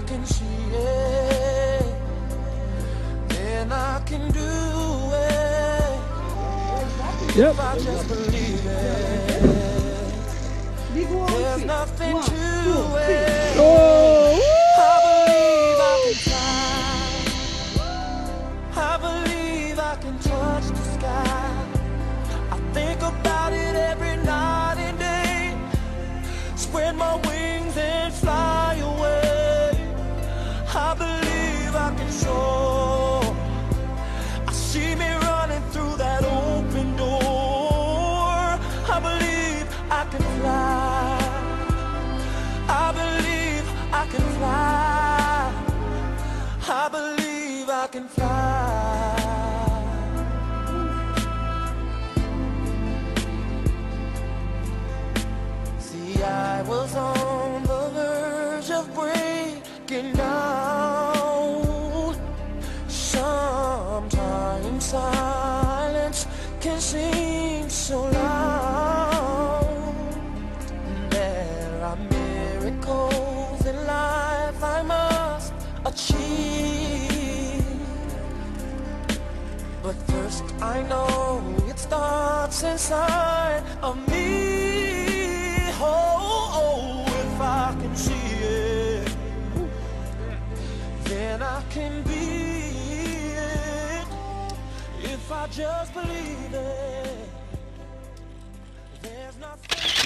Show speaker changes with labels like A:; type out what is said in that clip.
A: I can see it, then I can do it.
B: Yep.
A: If I just believe it, there's nothing to it.
B: Oh,
A: I believe I can fly. I believe I can touch the sky. I think about it every night I can fly. I believe I can fly. I believe I can fly. See, I was on the verge of breaking down. Sometimes silence can seem But first, I know it starts inside of me. Oh, oh, if I can see it, then I can be it. If I just believe it, there's nothing.